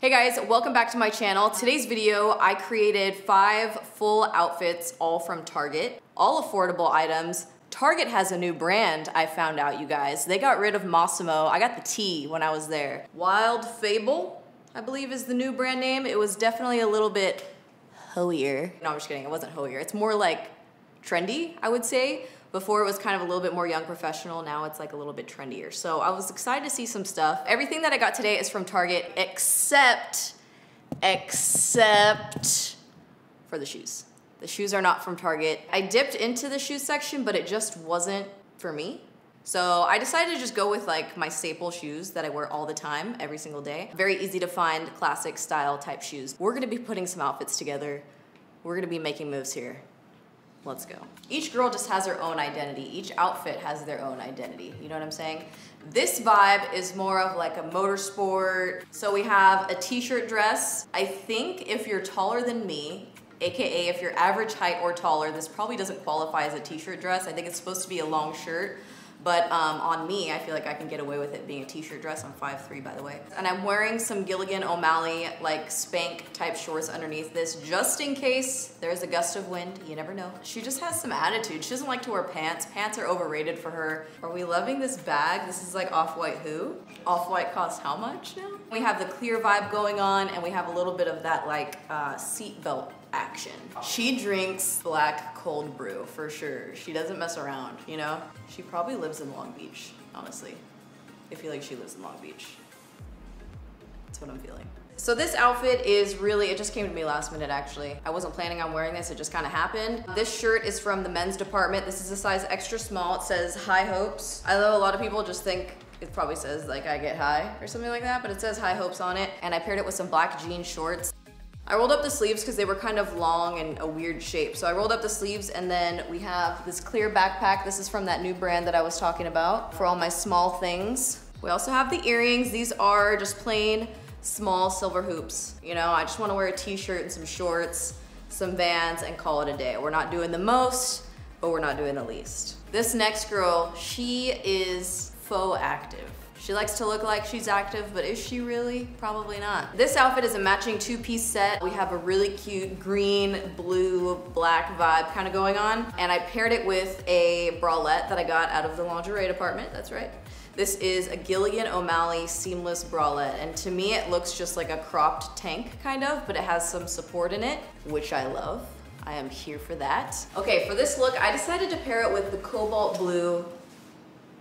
Hey guys, welcome back to my channel. Today's video, I created five full outfits, all from Target, all affordable items. Target has a new brand, I found out, you guys. They got rid of Mossimo. I got the T when I was there. Wild Fable, I believe is the new brand name. It was definitely a little bit hoier. No, I'm just kidding, it wasn't hoier. It's more like trendy, I would say. Before it was kind of a little bit more young professional, now it's like a little bit trendier. So I was excited to see some stuff. Everything that I got today is from Target except, except for the shoes. The shoes are not from Target. I dipped into the shoe section, but it just wasn't for me. So I decided to just go with like my staple shoes that I wear all the time, every single day. Very easy to find, classic style type shoes. We're gonna be putting some outfits together. We're gonna be making moves here. Let's go. Each girl just has her own identity. Each outfit has their own identity. You know what I'm saying? This vibe is more of like a motorsport. So we have a t-shirt dress. I think if you're taller than me, AKA if you're average height or taller, this probably doesn't qualify as a t-shirt dress. I think it's supposed to be a long shirt. But um, on me, I feel like I can get away with it being a t-shirt dress. I'm 5'3", by the way. And I'm wearing some Gilligan O'Malley, like spank type shorts underneath this, just in case there's a gust of wind. You never know. She just has some attitude. She doesn't like to wear pants. Pants are overrated for her. Are we loving this bag? This is like Off-White who? Off-White costs how much now? We have the clear vibe going on, and we have a little bit of that like uh, seat belt action. She drinks black cold brew for sure. She doesn't mess around, you know? She probably lives in Long Beach, honestly. I feel like she lives in Long Beach. That's what I'm feeling. So this outfit is really, it just came to me last minute actually. I wasn't planning on wearing this, it just kind of happened. This shirt is from the men's department. This is a size extra small. It says high hopes. I know a lot of people just think it probably says like I get high or something like that, but it says high hopes on it. And I paired it with some black jean shorts. I rolled up the sleeves because they were kind of long and a weird shape. So I rolled up the sleeves and then we have this clear backpack. This is from that new brand that I was talking about for all my small things. We also have the earrings. These are just plain small silver hoops. You know, I just wanna wear a t-shirt and some shorts, some Vans and call it a day. We're not doing the most, but we're not doing the least. This next girl, she is faux active. She likes to look like she's active, but is she really? Probably not. This outfit is a matching two-piece set. We have a really cute green, blue, black vibe kind of going on. And I paired it with a bralette that I got out of the lingerie department, that's right. This is a Gilligan O'Malley seamless bralette. And to me, it looks just like a cropped tank kind of, but it has some support in it, which I love. I am here for that. Okay, for this look, I decided to pair it with the cobalt blue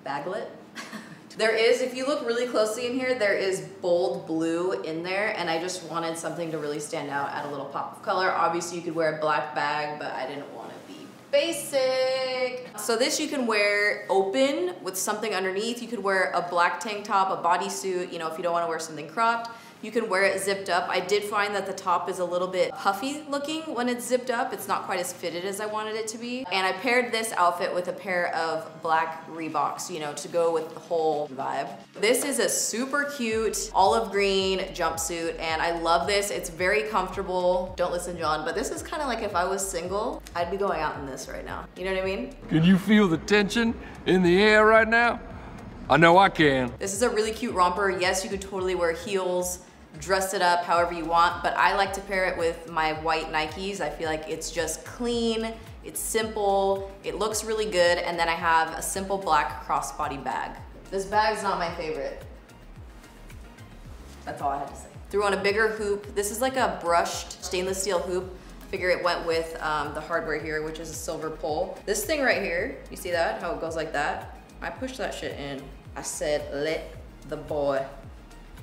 baglet. There is, if you look really closely in here, there is bold blue in there and I just wanted something to really stand out, add a little pop of color. Obviously you could wear a black bag, but I didn't want to be basic. So this you can wear open with something underneath. You could wear a black tank top, a bodysuit, you know, if you don't want to wear something cropped. You can wear it zipped up. I did find that the top is a little bit puffy looking when it's zipped up. It's not quite as fitted as I wanted it to be. And I paired this outfit with a pair of black Reeboks, you know, to go with the whole vibe. This is a super cute olive green jumpsuit and I love this. It's very comfortable. Don't listen, John, but this is kind of like if I was single, I'd be going out in this right now. You know what I mean? Can you feel the tension in the air right now? I know I can. This is a really cute romper. Yes, you could totally wear heels, dress it up however you want, but I like to pair it with my white Nikes. I feel like it's just clean, it's simple, it looks really good, and then I have a simple black crossbody bag. This bag's not my favorite. That's all I had to say. Threw on a bigger hoop. This is like a brushed stainless steel hoop. Figure it went with um, the hardware here, which is a silver pole. This thing right here, you see that? How it goes like that? I pushed that shit in. I said, let the boy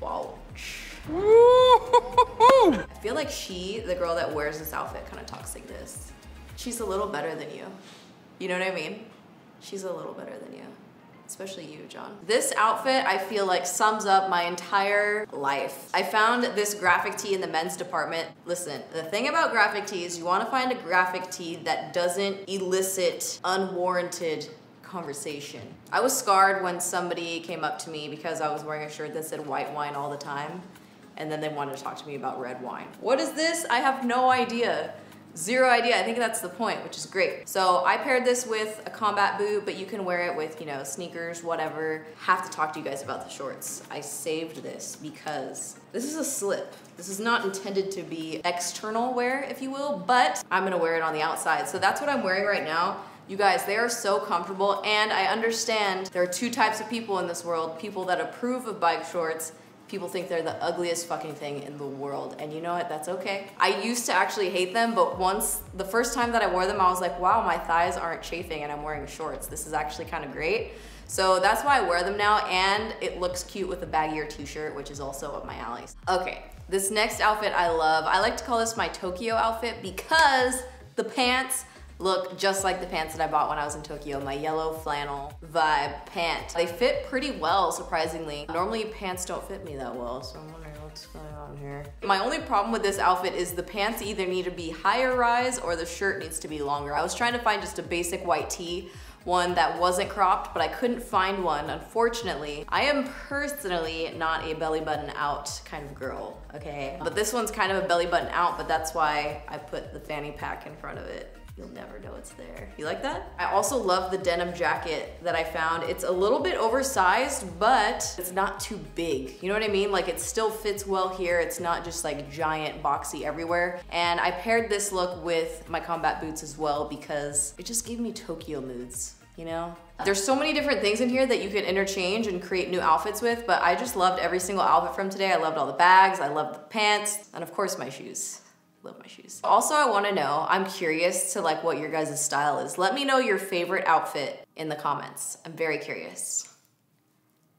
watch. I feel like she, the girl that wears this outfit, kind of talks like this. She's a little better than you. You know what I mean? She's a little better than you. Especially you, John. This outfit, I feel like sums up my entire life. I found this graphic tee in the men's department. Listen, the thing about graphic tees, you wanna find a graphic tee that doesn't elicit unwarranted conversation. I was scarred when somebody came up to me because I was wearing a shirt that said white wine all the time and then they wanted to talk to me about red wine. What is this? I have no idea. Zero idea. I think that's the point, which is great. So I paired this with a combat boot, but you can wear it with, you know, sneakers, whatever. Have to talk to you guys about the shorts. I saved this because this is a slip. This is not intended to be external wear, if you will, but I'm gonna wear it on the outside. So that's what I'm wearing right now. You guys, they are so comfortable, and I understand there are two types of people in this world people that approve of bike shorts people think they're the ugliest fucking thing in the world. And you know what? That's okay. I used to actually hate them, but once, the first time that I wore them, I was like, wow, my thighs aren't chafing and I'm wearing shorts. This is actually kind of great. So that's why I wear them now, and it looks cute with a baggier t-shirt, which is also up my alley. Okay, this next outfit I love. I like to call this my Tokyo outfit because the pants look just like the pants that I bought when I was in Tokyo, my yellow flannel vibe pant. They fit pretty well, surprisingly. Normally pants don't fit me that well, so I'm wondering what's going on here. My only problem with this outfit is the pants either need to be higher rise or the shirt needs to be longer. I was trying to find just a basic white tee one that wasn't cropped, but I couldn't find one, unfortunately. I am personally not a belly button out kind of girl, okay? But this one's kind of a belly button out, but that's why I put the fanny pack in front of it. You'll never know it's there. You like that? I also love the denim jacket that I found. It's a little bit oversized, but it's not too big. You know what I mean? Like it still fits well here. It's not just like giant boxy everywhere. And I paired this look with my combat boots as well because it just gave me Tokyo moods you know? There's so many different things in here that you can interchange and create new outfits with, but I just loved every single outfit from today. I loved all the bags, I loved the pants, and of course my shoes love my shoes. Also, I wanna know, I'm curious to like what your guys' style is. Let me know your favorite outfit in the comments. I'm very curious.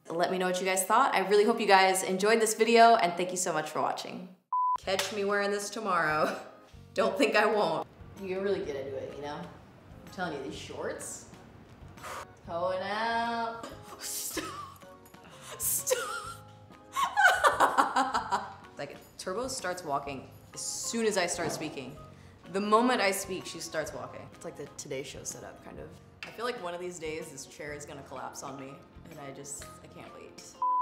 Let me know what you guys thought. I really hope you guys enjoyed this video and thank you so much for watching. Catch me wearing this tomorrow. Don't think I won't. You really get into it, you know? I'm telling you, these shorts, Pulling out. Stop. Stop. like, Turbo starts walking as soon as I start speaking. The moment I speak, she starts walking. It's like the Today Show setup, kind of. I feel like one of these days this chair is gonna collapse on me, and I just, I can't.